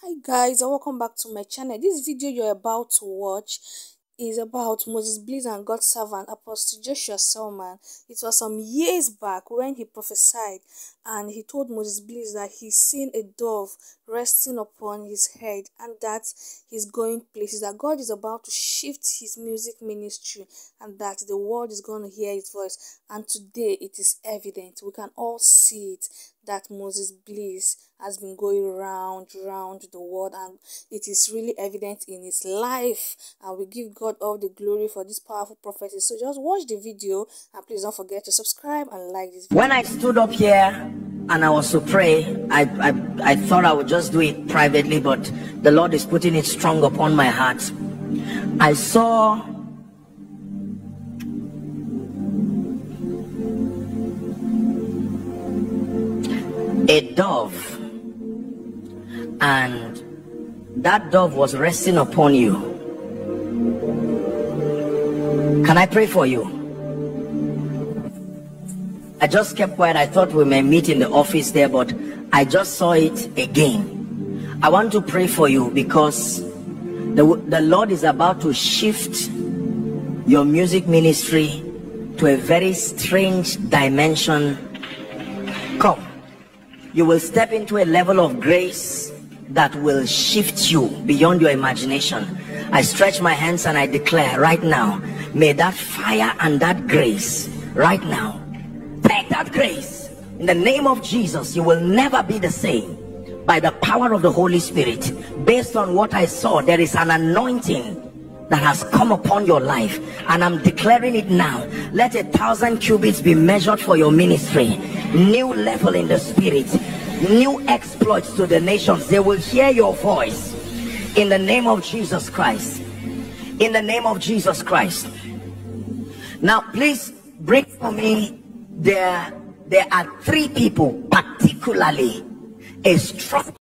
hi guys and welcome back to my channel this video you're about to watch is about Moses Bliss and God's servant Apostle Joshua Selman. It was some years back when he prophesied and he told Moses Bliss that he's seen a dove resting upon his head and that he's going places, that God is about to shift his music ministry and that the world is going to hear his voice. And today it is evident. We can all see it that Moses Bliss has been going round, round the world, and it is really evident in his life. And we give God all the glory for this powerful prophecy. So just watch the video and please don't forget to subscribe and like this video. When I stood up here and I was to pray, I, I, I thought I would just do it privately, but the Lord is putting it strong upon my heart. I saw a dove. And that dove was resting upon you. Can i pray for you? I just kept quiet. I thought we may meet in the office there but i just saw it again. I want to pray for you because the, the lord is about to shift your music ministry to a very strange dimension you will step into a level of grace that will shift you beyond your imagination. I stretch my hands and I declare right now, may that fire and that grace right now, take that grace. In the name of Jesus, you will never be the same by the power of the Holy Spirit. Based on what I saw, there is an anointing that has come upon your life and i'm declaring it now let a thousand cubits be measured for your ministry new level in the spirit new exploits to the nations. They will hear your voice. In the name of jesus christ. In the name of jesus christ. Now please bring for me there there are three people particularly a strong